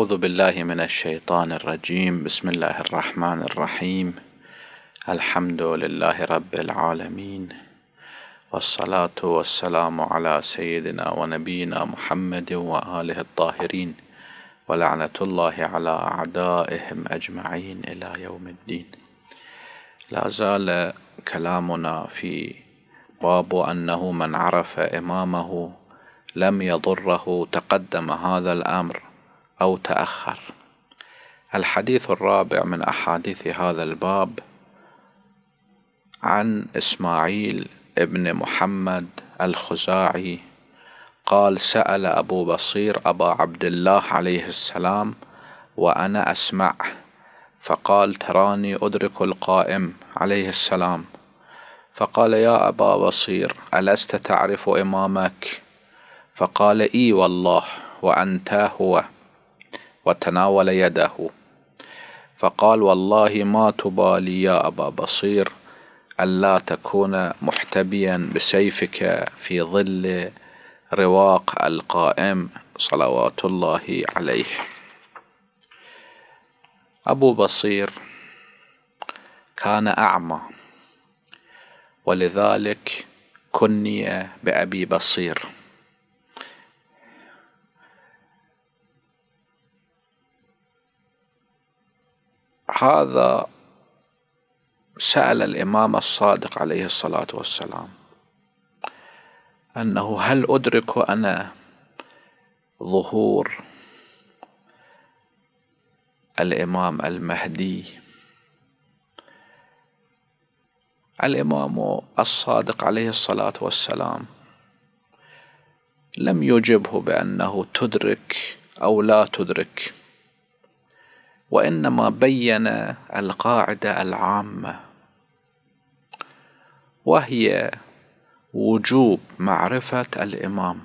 أعوذ بالله من الشيطان الرجيم. بسم الله الرحمن الرحيم. الحمد لله رب العالمين. والصلاة والسلام على سيدنا ونبينا محمد وآله الطاهرين. ولعنة الله على أعدائهم أجمعين إلى يوم الدين. لا زال كلامنا في باب أنه من عرف إمامه لم يضره تقدم هذا الأمر. أو تأخر. الحديث الرابع من أحاديث هذا الباب عن إسماعيل ابن محمد الخزاعي قال سأل أبو بصير أبا عبد الله عليه السلام وأنا أسمع فقال تراني أدرك القائم عليه السلام. فقال يا أبا بصير ألست تعرف إمامك؟ فقال إي والله وأنت هو. وتناول يده. فقال والله ما تبالي يا أبا بصير ألا تكون محتبيا بسيفك في ظل رواق القائم صلوات الله عليه. أبو بصير كان أعمى ولذلك كني بأبي بصير. هذا سأل الإمام الصادق عليه الصلاة والسلام أنه هل أدرك أنا ظهور الإمام المهدي؟ الإمام الصادق عليه الصلاة والسلام لم يجبه بأنه تدرك أو لا تدرك. وإنما بين القاعدة العامة وهي وجوب معرفة الإمام.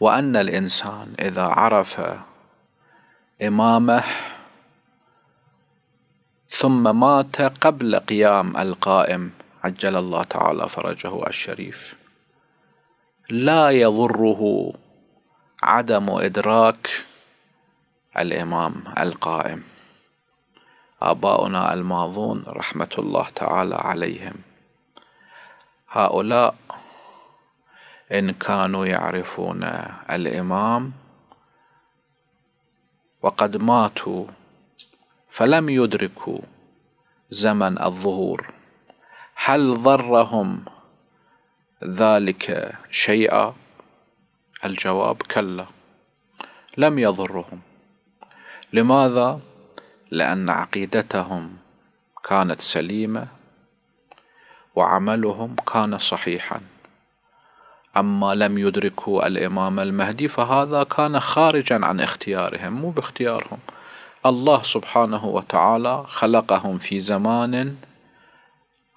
وأن الإنسان إذا عرف إمامه ثم مات قبل قيام القائم عجل الله تعالى فرجه الشريف لا يضره عدم إدراك الإمام القائم. آباؤنا الماضون رحمة الله تعالى عليهم. هؤلاء إن كانوا يعرفون الإمام وقد ماتوا فلم يدركوا زمن الظهور. هل ضرهم ذلك شيئا؟ الجواب كلا. لم يضرهم. لماذا؟ لأن عقيدتهم كانت سليمة وعملهم كان صحيحا. أما لم يدركوا الإمام المهدي فهذا كان خارجا عن اختيارهم مو باختيارهم. الله سبحانه وتعالى خلقهم في زمان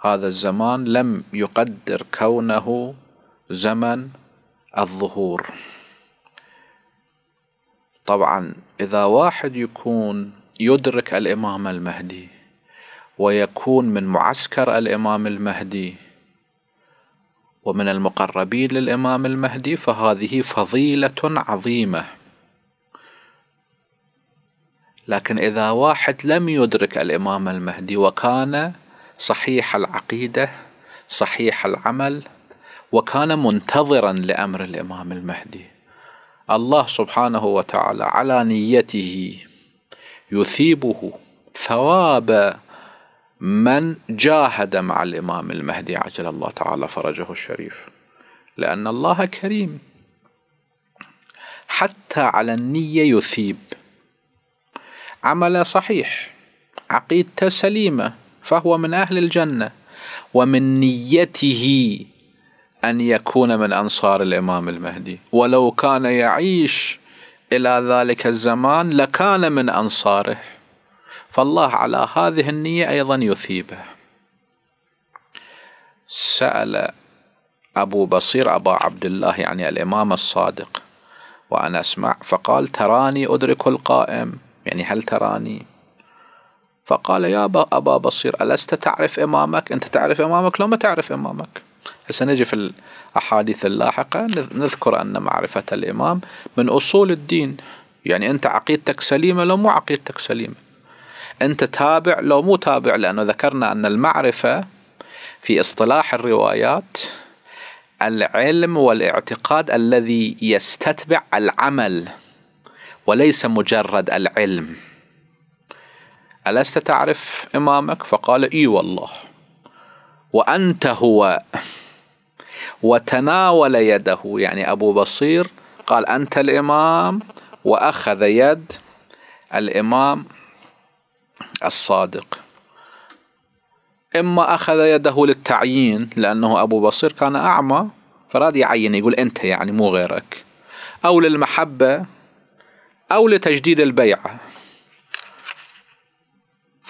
هذا الزمان لم يقدر كونه زمن الظهور. طبعا إذا واحد يكون يدرك الإمام المهدي ويكون من معسكر الإمام المهدي ومن المقربين للإمام المهدي فهذه فضيلة عظيمة. لكن إذا واحد لم يدرك الإمام المهدي وكان صحيح العقيدة صحيح العمل وكان منتظرا لأمر الإمام المهدي الله سبحانه وتعالى على نيته يثيبه ثواب من جاهد مع الإمام المهدي عجل الله تعالى فرجه الشريف. لأن الله كريم. حتى على النية يثيب. عمل صحيح. عقيدته سليمة. فهو من أهل الجنة. ومن نيته أن يكون من أنصار الإمام المهدي. ولو كان يعيش إلى ذلك الزمان لكان من أنصاره. فالله على هذه النية أيضا يثيبه. سأل أبو بصير أبا عبد الله يعني الإمام الصادق وأنا أسمع فقال تراني أدرك القائم؟ يعني هل تراني؟ فقال يا أبا بصير ألست تعرف إمامك؟ أنت تعرف إمامك؟ لو ما تعرف إمامك. سنجي في الأحاديث اللاحقة. نذكر أن معرفة الإمام من أصول الدين. يعني أنت عقيدتك سليمة لو مو عقيدتك سليمة. أنت تابع لو مو تابع لأنه ذكرنا أن المعرفة في اصطلاح الروايات العلم والاعتقاد الذي يستتبع العمل وليس مجرد العلم. ألست تعرف إمامك؟ فقال إي والله. وأنت هو. وتناول يده. يعني أبو بصير قال أنت الإمام؟ وأخذ يد الإمام الصادق. إما أخذ يده للتعيين لأنه أبو بصير كان أعمى فراد يعين يقول أنت يعني مو غيرك. أو للمحبة أو لتجديد البيعة.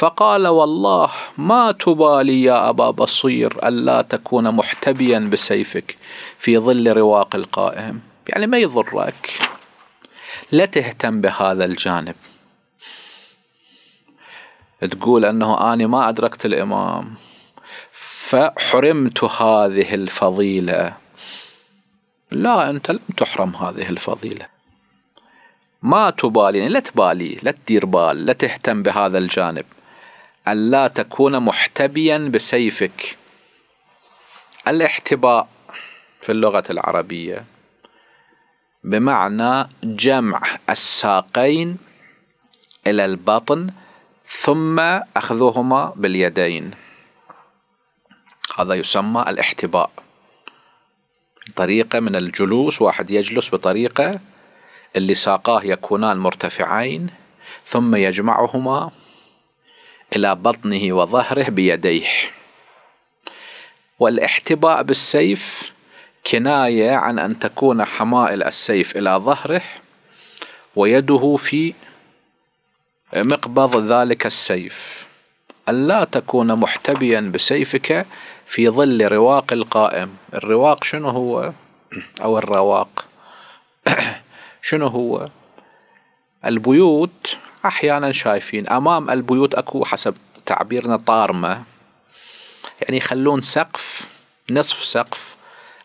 فقال والله ما تبالي يا أبا بصير ألا تكون محتبيا بسيفك في ظل رواق القائم. يعني ما يضرك. لا تهتم بهذا الجانب. تقول أنه أنا ما أدركت الإمام. فحرمت هذه الفضيلة. لا أنت لم تحرم هذه الفضيلة. ما تبالي يعني لا تبالي لا تدير بال لا تهتم بهذا الجانب. ألا تكون محتبيا بسيفك. الاحتباء في اللغة العربية بمعنى جمع الساقين إلى البطن ثم أخذهما باليدين. هذا يسمى الاحتباء. طريقة من الجلوس واحد يجلس بطريقة اللي ساقاه يكونان مرتفعين ثم يجمعهما إلى بطنه وظهره بيديه. والاحتباء بالسيف كناية عن أن تكون حمائل السيف إلى ظهره ويده في مقبض ذلك السيف. ألا تكون محتبيا بسيفك في ظل رواق القائم. الرواق شنو هو؟ أو الرواق؟ شنو هو؟ البيوت أحيانا شايفين أمام البيوت أكو حسب تعبيرنا طارمة. يعني يخلون سقف نصف سقف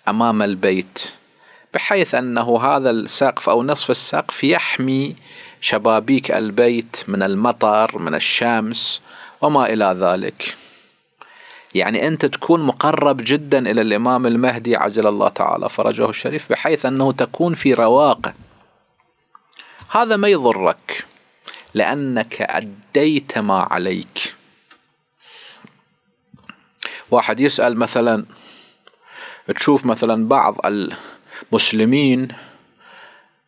أمام البيت بحيث أنه هذا السقف أو نصف السقف يحمي شبابيك البيت من المطر من الشمس وما إلى ذلك. يعني أنت تكون مقرب جدا إلى الإمام المهدي عجل الله تعالى فرجه الشريف بحيث أنه تكون في رواقه هذا ما يضرك. لأنك أديت ما عليك. واحد يسأل مثلا تشوف مثلا بعض المسلمين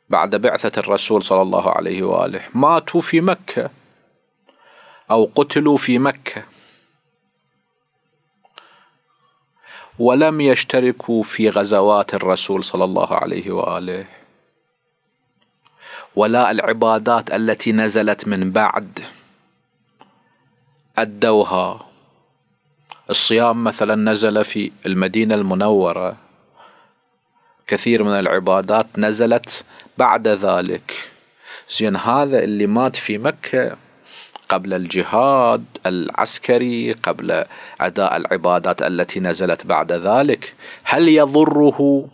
بعد بعثة الرسول صلى الله عليه وآله ماتوا في مكة أو قتلوا في مكة ولم يشتركوا في غزوات الرسول صلى الله عليه وآله. ولا العبادات التي نزلت من بعد. أدوها الصيام مثلا نزل في المدينة المنورة. كثير من العبادات نزلت بعد ذلك. زين هذا اللي مات في مكة قبل الجهاد العسكري قبل أداء العبادات التي نزلت بعد ذلك. هل يضره؟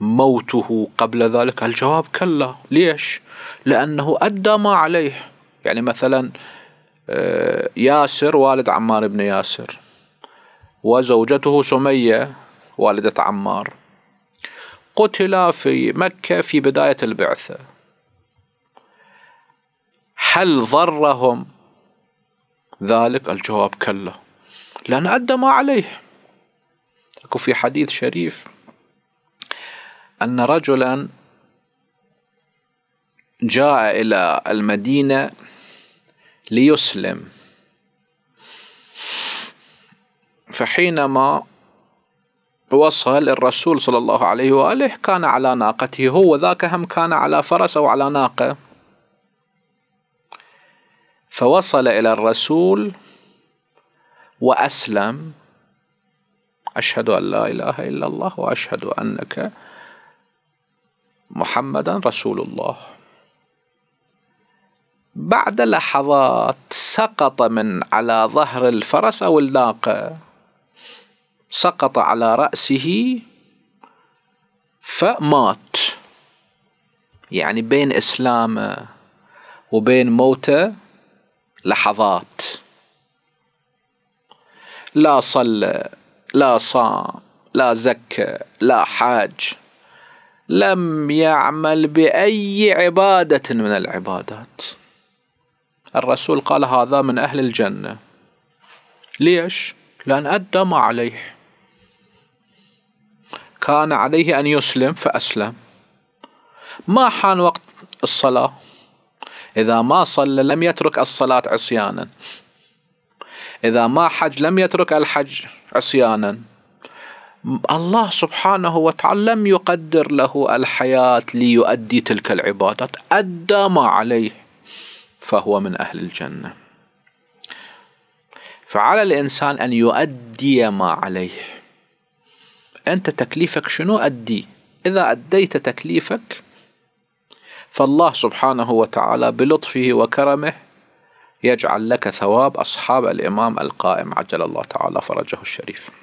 موته قبل ذلك؟ الجواب كلا. ليش؟ لأنه أدى ما عليه. يعني مثلا آه، ياسر والد عمار بن ياسر وزوجته سمية والدة عمار. قتلا في مكة في بداية البعثة. هل ضرهم؟ ذلك الجواب كلا. لأن أدى ما عليه. أكو في حديث شريف. أن رجلا جاء إلى المدينة ليسلم. فحينما وصل الرسول صلى الله عليه وآله كان على ناقته هو ذاك هم كان على فرس أو على ناقة. فوصل إلى الرسول وأسلم. أشهد أن لا إله إلا الله وأشهد أنك محمدا رسول الله. بعد لحظات سقط من على ظهر الفرس أو الناقة سقط على رأسه فمات. يعني بين إسلامه وبين موته لحظات. لا صلى لا صام لا زكى لا حاج. لم يعمل بأي عبادة من العبادات. الرسول قال هذا من أهل الجنة. ليش؟ لأن أدى ما عليه. كان عليه أن يسلم فأسلم. ما حان وقت الصلاة؟ إذا ما صلى لم يترك الصلاة عصيانا. إذا ما حج لم يترك الحج عصيانا. الله سبحانه وتعالى لم يقدر له الحياة ليؤدي تلك العبادات. أدى ما عليه فهو من أهل الجنة. فعلى الإنسان أن يؤدي ما عليه. أنت تكليفك شنو؟ أدي. إذا أديت تكليفك فالله سبحانه وتعالى بلطفه وكرمه يجعل لك ثواب أصحاب الإمام القائم عجل الله تعالى فرجه الشريف.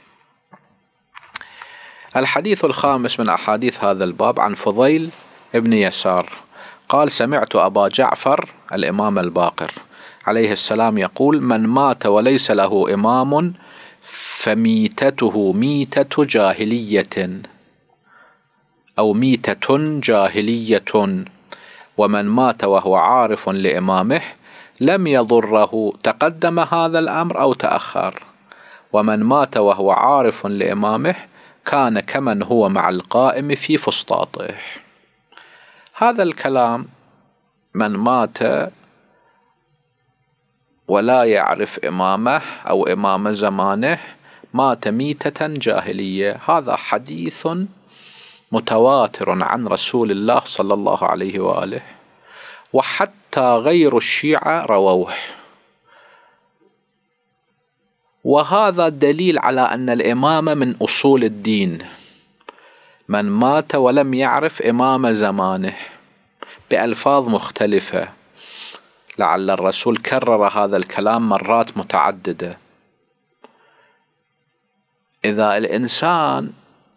الحديث الخامس من أحاديث هذا الباب عن فضيل ابن يسار. قال سمعت أبا جعفر الإمام الباقر عليه السلام يقول من مات وليس له إمام فميتته ميتة جاهلية أو ميتة جاهلية ومن مات وهو عارف لإمامه لم يضره. تقدم هذا الأمر أو تأخر؟ ومن مات وهو عارف لإمامه كان كمن هو مع القائم في فسطاطه. هذا الكلام من مات ولا يعرف إمامه أو إمام زمانه مات ميتة جاهلية. هذا حديث متواتر عن رسول الله صلى الله عليه وآله. وحتى غير الشيعة رووه. وهذا دليل على أن الإمامة من أصول الدين. من مات ولم يعرف إمام زمانه بألفاظ مختلفة. لعل الرسول كرر هذا الكلام مرات متعددة. إذا الإنسان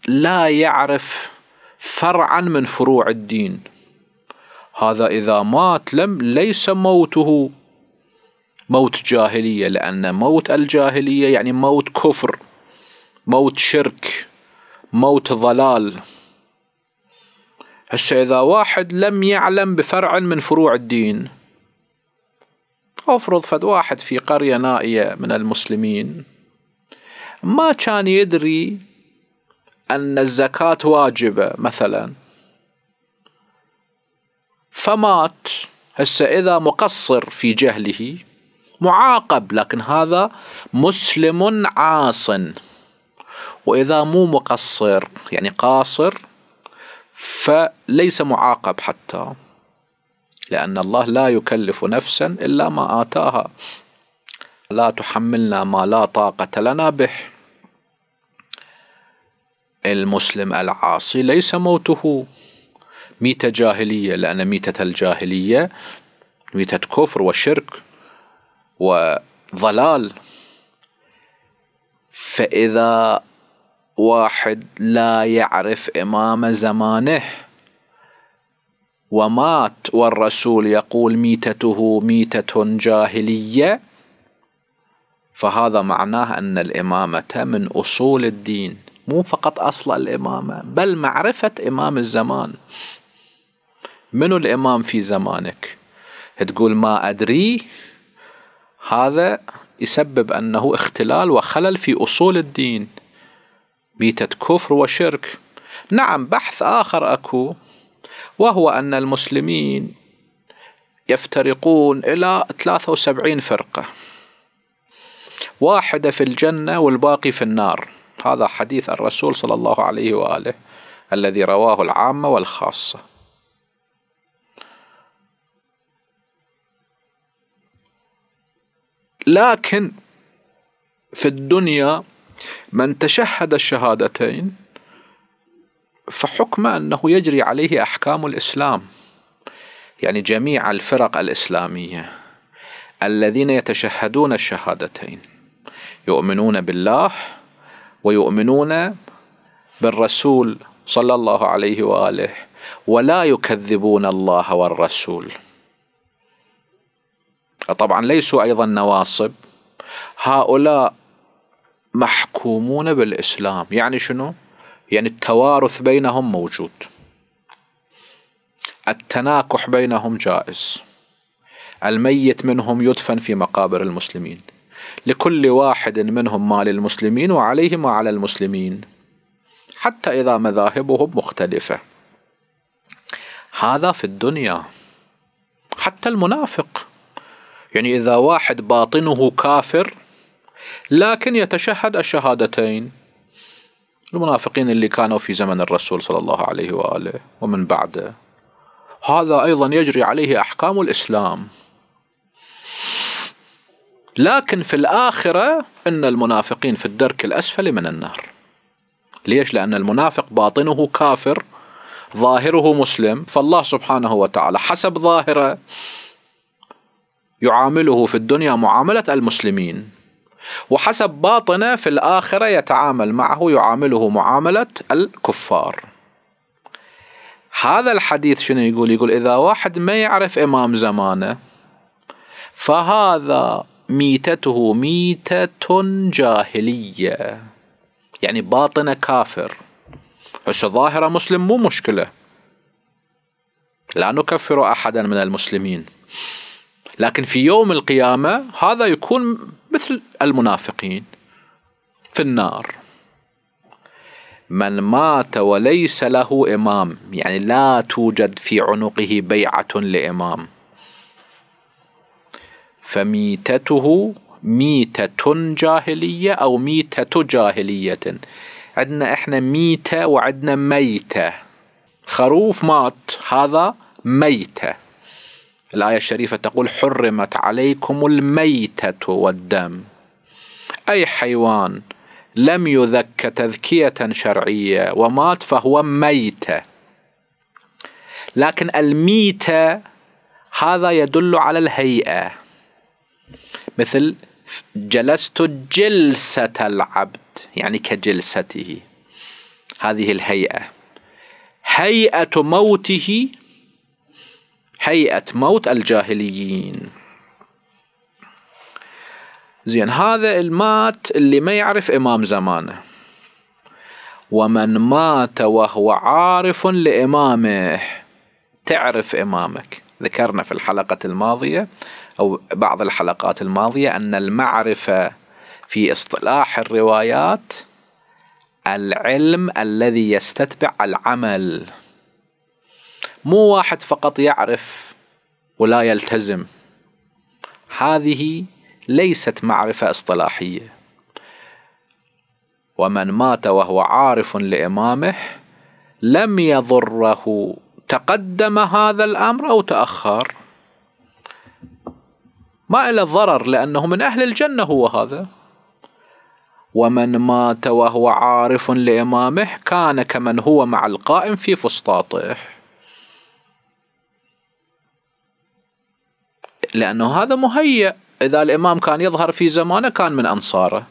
لا يعرف فرعا من فروع الدين هذا إذا مات لم ليس موته. موت جاهلية لأن موت الجاهلية يعني موت كفر موت شرك موت ضلال. هسه إذا واحد لم يعلم بفرع من فروع الدين أفرض فد واحد في قرية نائية من المسلمين ما كان يدري أن الزكاة واجبة مثلا. فمات هسه إذا مقصر في جهله معاقب لكن هذا مسلم عاص. وإذا مو مقصر يعني قاصر فليس معاقب حتى لأن الله لا يكلف نفسا إلا ما آتاها. لا تحملنا ما لا طاقة لنا به. المسلم العاصي ليس موته. ميتة جاهلية لأن ميتة الجاهلية ميتة كفر وشرك. وضلال. فإذا واحد لا يعرف إمام زمانه ومات والرسول يقول ميتته ميتة جاهلية فهذا معناه أن الإمامة من أصول الدين مو فقط أصل الإمامة بل معرفة إمام الزمان. منو الإمام في زمانك؟ تقول ما أدري هذا يسبب أنه اختلال وخلل في أصول الدين. بيتة كفر وشرك. نعم بحث آخر أكو وهو أن المسلمين يفترقون إلى 73 فرقة. واحدة في الجنة والباقي في النار. هذا حديث الرسول صلى الله عليه وآله الذي رواه العامة والخاصة. لكن في الدنيا من تشهد الشهادتين فحكم أنه يجري عليه أحكام الإسلام يعني جميع الفرق الإسلامية الذين يتشهدون الشهادتين يؤمنون بالله ويؤمنون بالرسول صلى الله عليه وآله ولا يكذبون الله والرسول. طبعا ليسوا أيضا نواصب. هؤلاء محكومون بالإسلام. يعني شنو؟ يعني التوارث بينهم موجود. التناكح بينهم جائز. الميت منهم يدفن في مقابر المسلمين. لكل واحد منهم ما للمسلمين وعليه ما على المسلمين. حتى إذا مذاهبهم مختلفة. هذا في الدنيا. حتى المنافق. يعني إذا واحد باطنه كافر لكن يتشهد الشهادتين. المنافقين اللي كانوا في زمن الرسول صلى الله عليه وآله ومن بعده. هذا أيضا يجري عليه أحكام الإسلام. لكن في الآخرة إن المنافقين في الدرك الأسفل من النار. ليش؟ لأن المنافق باطنه كافر ظاهره مسلم فالله سبحانه وتعالى حسب ظاهره يعامله في الدنيا معاملة المسلمين. وحسب باطنه في الآخرة يتعامل معه يعامله معاملة الكفار. هذا الحديث شنو يقول؟ يقول إذا واحد ما يعرف إمام زمانه فهذا ميتته ميتة جاهلية. يعني باطنه كافر. هسه ظاهرة مسلم مو مشكلة. لا نكفر أحدا من المسلمين. لكن في يوم القيامة هذا يكون مثل المنافقين في النار. من مات وليس له إمام يعني لا توجد في عنقه بيعة لإمام. فميتته ميتة جاهلية أو ميتة جاهلية. عندنا إحنا ميتة وعندنا ميتة. خروف مات هذا ميتة. الآية الشريفة تقول حرمت عليكم الميتة والدم. أي حيوان لم يذك تذكية شرعية ومات فهو ميتة. لكن الميتة هذا يدل على الهيئة. مثل جلست جلسة العبد يعني كجلسته. هذه الهيئة. هيئة موته هيئة موت الجاهليين. زين هذا المات اللي ما يعرف إمام زمانه. ومن مات وهو عارف لإمامه تعرف إمامك. ذكرنا في الحلقة الماضية أو بعض الحلقات الماضية أن المعرفة في إصطلاح الروايات العلم الذي يستتبع العمل. مو واحد فقط يعرف ولا يلتزم. هذه ليست معرفة اصطلاحية. ومن مات وهو عارف لإمامه لم يضره تقدم هذا الأمر أو تأخر. ما إلى ضرر لأنه من أهل الجنة هو هذا. ومن مات وهو عارف لإمامه كان كمن هو مع القائم في فسطاطه. لأنه هذا مهيأ. إذا الإمام كان يظهر في زمانه كان من أنصاره.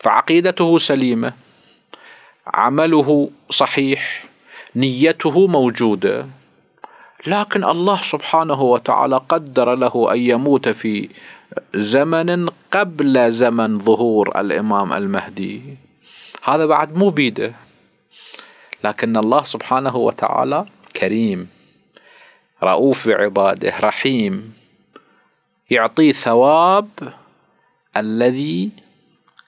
فعقيدته سليمة. عمله صحيح. نيته موجودة. لكن الله سبحانه وتعالى قدر له أن يموت في زمن قبل زمن ظهور الإمام المهدي. هذا بعد مو بيده. لكن الله سبحانه وتعالى كريم. رؤوف بعباده رحيم يعطيه ثواب الذي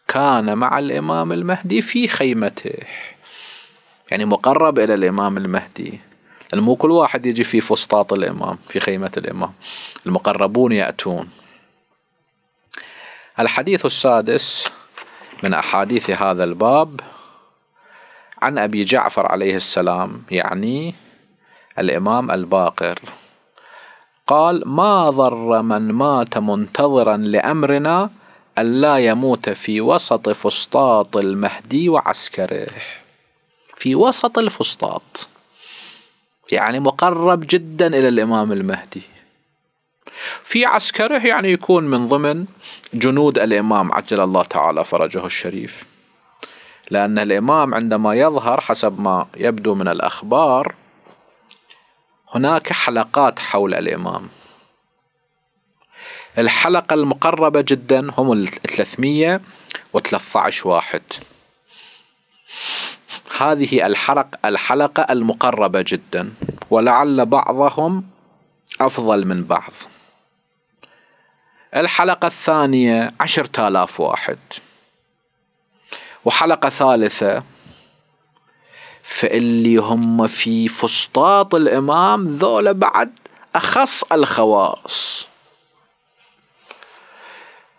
كان مع الإمام المهدي في خيمته. يعني مقرب إلى الإمام المهدي. مو كل واحد يجي في فسطاط الإمام في خيمة الإمام. المقربون يأتون. الحديث السادس من أحاديث هذا الباب. عن أبي جعفر عليه السلام يعني الإمام الباقر. قال ما ضر من مات منتظرا لأمرنا ألا يموت في وسط فسطاط المهدي وعسكره. في وسط الفسطاط. يعني مقرب جدا إلى الإمام المهدي. في عسكره يعني يكون من ضمن جنود الإمام عجل الله تعالى فرجه الشريف. لأن الإمام عندما يظهر حسب ما يبدو من الأخبار هناك حلقات حول الإمام. الحلقة المقربة جدا هم ال 313 واحد. هذه الحلقة الحلقة المقربة جدا ولعل بعضهم أفضل من بعض. الحلقة الثانية عشرة آلاف واحد. وحلقة ثالثة فاللي هم في فسطاط الإمام ذولا بعد أخص الخواص.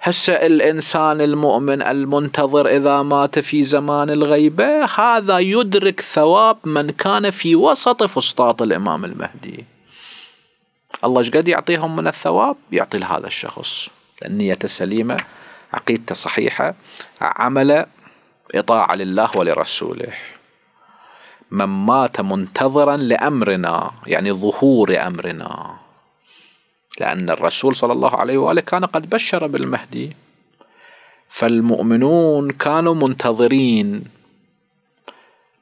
هسه الإنسان المؤمن المنتظر إذا مات في زمان الغيبة هذا يدرك ثواب من كان في وسط فسطاط الإمام المهدي. الله قد يعطيهم من الثواب؟ يعطي لهذا الشخص. النية السليمة عقيدته صحيحة عمل إطاعة لله ولرسوله. من مات منتظرا لأمرنا يعني ظهور أمرنا. لأن الرسول صلى الله عليه وآله كان قد بشر بالمهدي. فالمؤمنون كانوا منتظرين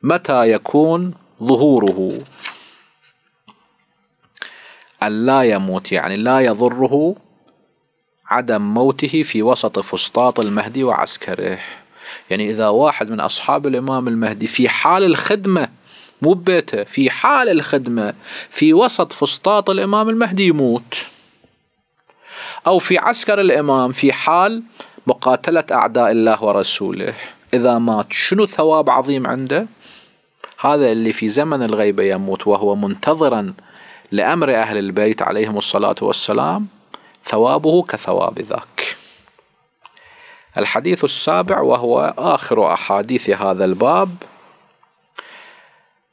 متى يكون ظهوره. أن لا يموت يعني لا يضره عدم موته في وسط فسطاط المهدي وعسكره. يعني إذا واحد من أصحاب الإمام المهدي في حال الخدمة مو ببيته في حال الخدمة في وسط فسطاط الإمام المهدي يموت. أو في عسكر الإمام في حال مقاتلة أعداء الله ورسوله. إذا مات شنو ثواب عظيم عنده؟ هذا اللي في زمن الغيبة يموت وهو منتظرا لأمر أهل البيت عليهم الصلاة والسلام. ثوابه كثواب ذاك. الحديث السابع وهو آخر أحاديث هذا الباب.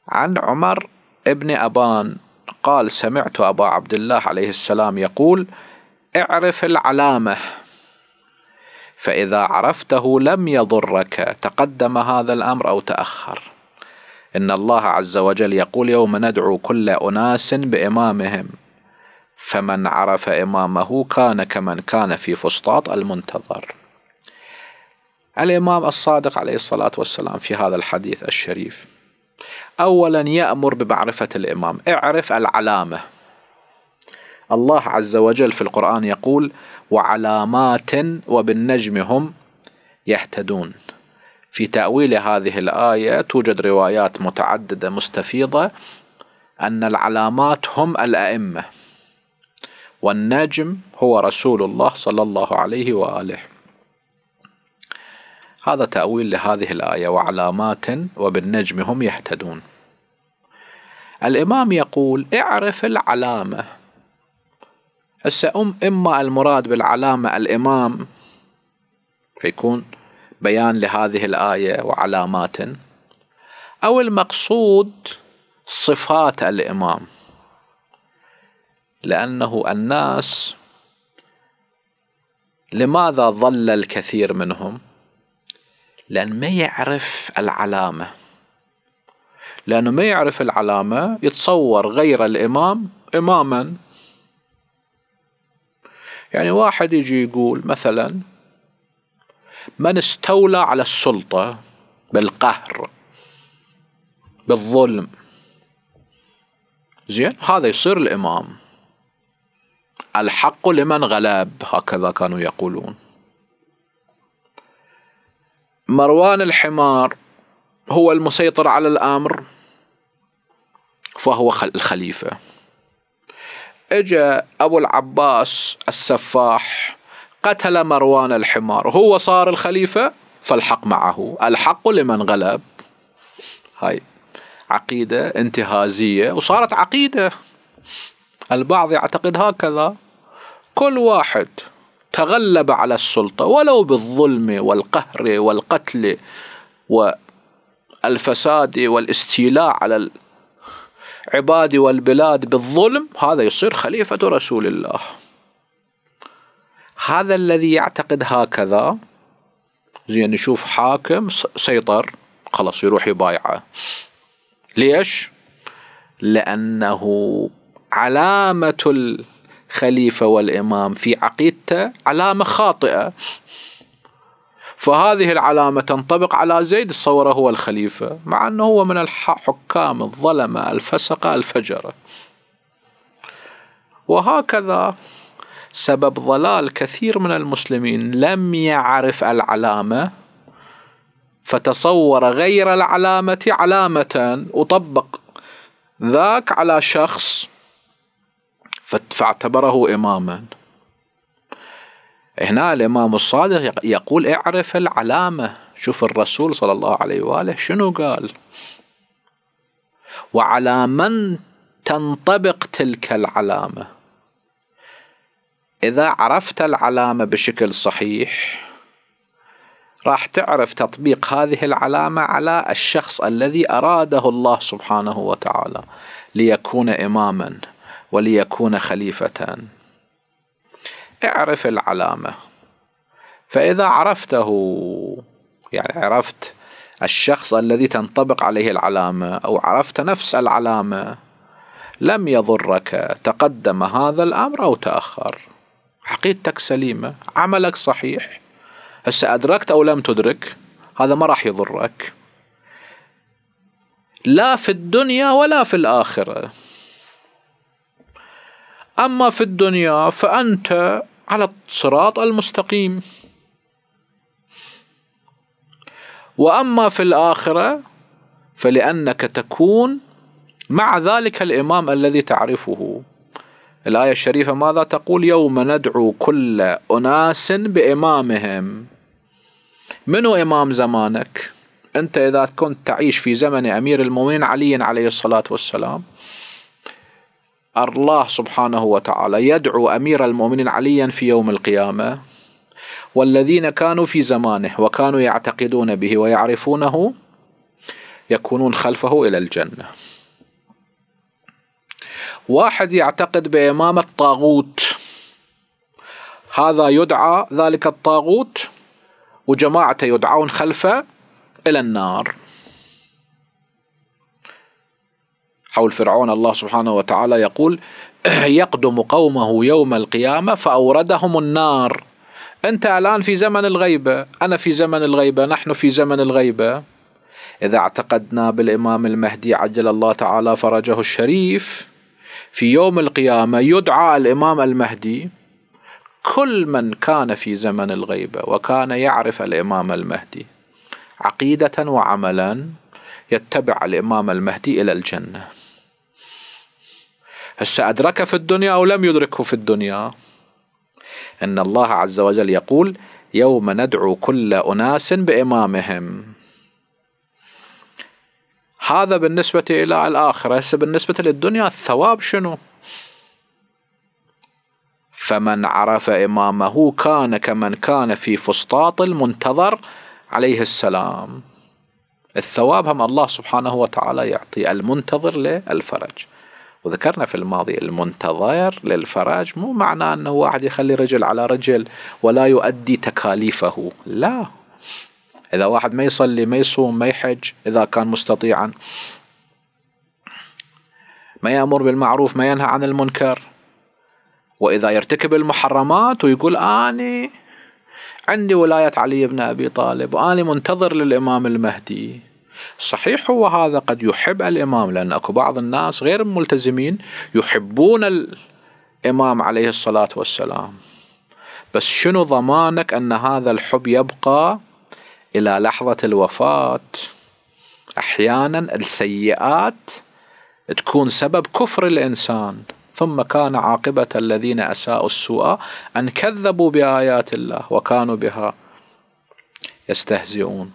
عن عمر ابن أبان. قال سمعت أبا عبد الله عليه السلام يقول اعرف العلامة فإذا عرفته لم يضرك تقدم هذا الأمر أو تأخر. إن الله عز وجل يقول يوم ندعو كل أناس بإمامهم فمن عرف إمامه كان كمن كان في فسطاط المنتظر. الإمام الصادق عليه الصلاة والسلام في هذا الحديث الشريف. أولا يأمر بمعرفة الإمام. اعرف العلامة. الله عز وجل في القرآن يقول وعلامات وبالنجم هم يهتدون. في تأويل هذه الآية توجد روايات متعددة مستفيضة أن العلامات هم الأئمة والنجم هو رسول الله صلى الله عليه وآله. هذا تأويل لهذه الآية وعلامات وبالنجم هم يهتدون. الإمام يقول اعرف العلامة. هسه أم إما المراد بالعلامة الإمام فيكون بيان لهذه الآية وعلامات أو المقصود صفات الإمام. لأنه الناس لماذا ظل الكثير منهم؟ لأن ما يعرف العلامة. لأنه ما يعرف العلامة يتصور غير الإمام إماما. يعني واحد يجي يقول مثلا من استولى على السلطة بالقهر بالظلم. زين هذا يصير الإمام. الحق لمن غلب هكذا كانوا يقولون. مروان الحمار هو المسيطر على الأمر فهو الخليفة. إجا أبو العباس السفاح قتل مروان الحمار هو صار الخليفة فالحق معه. الحق لمن غلب. هاي عقيدة انتهازية وصارت عقيدة. البعض يعتقد هكذا. كل واحد تغلب على السلطة ولو بالظلم والقهر والقتل والفساد والاستيلاء على العباد والبلاد بالظلم هذا يصير خليفة رسول الله هذا الذي يعتقد هكذا زين نشوف حاكم سيطر خلاص يروح يبايعه ليش؟ لأنه علامة الخليفة والإمام في عقيدته علامة خاطئة. فهذه العلامة تنطبق على زيد تصوره هو الخليفة مع أنه هو من الحكام الظلمة الفسقة الفجرة. وهكذا سبب ضلال كثير من المسلمين. لم يعرف العلامة فتصور غير العلامة علامة وطبق ذاك على شخص فاعتبره إماما. هنا الإمام الصادق يقول اعرف العلامة. شوف الرسول صلى الله عليه وآله شنو قال؟ وعلى من تنطبق تلك العلامة؟ إذا عرفت العلامة بشكل صحيح راح تعرف تطبيق هذه العلامة على الشخص الذي أراده الله سبحانه وتعالى ليكون إماما. وليكون خليفة اعرف العلامة. فإذا عرفته يعني عرفت الشخص الذي تنطبق عليه العلامة أو عرفت نفس العلامة لم يضرك تقدم هذا الأمر أو تأخر. عقيدتك سليمة عملك صحيح. هسه أدركت أو لم تدرك هذا ما راح يضرك. لا في الدنيا ولا في الآخرة. أما في الدنيا فأنت على الصراط المستقيم. وأما في الآخرة فلأنك تكون مع ذلك الإمام الذي تعرفه. الآية الشريفة ماذا تقول؟ يوم ندعو كل أناس بإمامهم. منو إمام زمانك؟ أنت إذا كنت تعيش في زمن أمير المؤمنين علي عليه الصلاة والسلام. الله سبحانه وتعالى يدعو أمير المؤمنين عليا في يوم القيامة والذين كانوا في زمانه وكانوا يعتقدون به ويعرفونه يكونون خلفه إلى الجنة. واحد يعتقد بإمامة طاغوت هذا يدعى ذلك الطاغوت وجماعته يدعون خلفه إلى النار. حول فرعون الله سبحانه وتعالى يقول يقدم قومه يوم القيامة فأوردهم النار. أنت الآن في زمن الغيبة أنا في زمن الغيبة نحن في زمن الغيبة. إذا اعتقدنا بالإمام المهدي عجل الله تعالى فرجه الشريف في يوم القيامة يدعى الإمام المهدي كل من كان في زمن الغيبة وكان يعرف الإمام المهدي عقيدة وعملا يتبع الإمام المهدي إلى الجنة. هسه أدركه في الدنيا أو لم يدركه في الدنيا؟ إن الله عز وجل يقول يوم ندعو كل أناس بإمامهم. هذا بالنسبة إلى الآخرة. هسه بالنسبة للدنيا الثواب شنو؟ فمن عرف إمامه كان كمن كان في فسطاط المنتظر عليه السلام. الثواب هم الله سبحانه وتعالى يعطي المنتظر للفرج. وذكرنا في الماضي المنتظر للفرج مو معناه أنه واحد يخلي رجل على رجل ولا يؤدي تكاليفه لا. إذا واحد ما يصلي ما يصوم ما يحج إذا كان مستطيعا. ما يأمر بالمعروف ما ينهى عن المنكر. وإذا يرتكب المحرمات ويقول أني عندي ولاية علي بن أبي طالب وأني منتظر للإمام المهدي. صحيح هو هذا قد يحب الإمام لأن أكو بعض الناس غير ملتزمين يحبون الإمام عليه الصلاة والسلام. بس شنو ضمانك أن هذا الحب يبقى إلى لحظة الوفاة؟ أحيانا السيئات تكون سبب كفر الإنسان. ثم كان عاقبة الذين أساءوا السوء أن كذبوا بآيات الله وكانوا بها يستهزئون.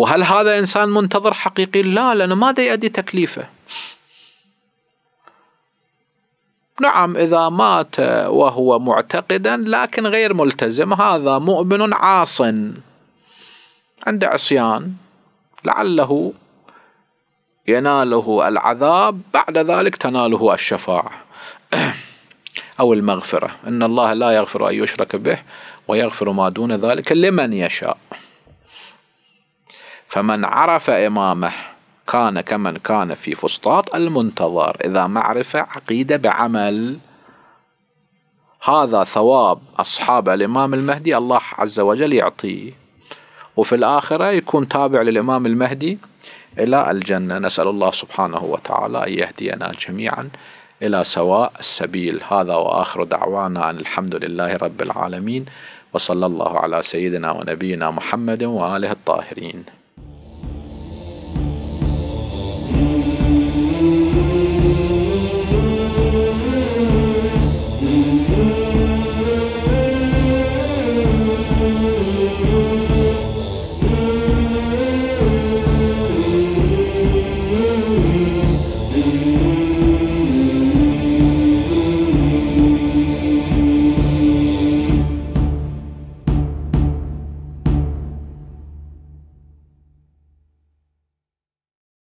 وهل هذا إنسان منتظر حقيقي؟ لا لأنه ماذا يؤدي تكليفه. نعم إذا مات وهو معتقدا لكن غير ملتزم هذا مؤمن عاص عنده عصيان. لعله يناله العذاب بعد ذلك تناله الشفاعة أو المغفرة. إن الله لا يغفر أن يشرك به ويغفر ما دون ذلك لمن يشاء. فمن عرف إمامه كان كمن كان في فسطاط المنتظر. إذا معرفة عقيدة بعمل هذا ثواب أصحاب الإمام المهدي الله عز وجل يعطيه وفي الآخرة يكون تابع للإمام المهدي إلى الجنة. نسأل الله سبحانه وتعالى أن يهدينا جميعا إلى سواء السبيل هذا. وآخر دعوانا أن الحمد لله رب العالمين. وصلى الله على سيدنا ونبينا محمد وآله الطاهرين.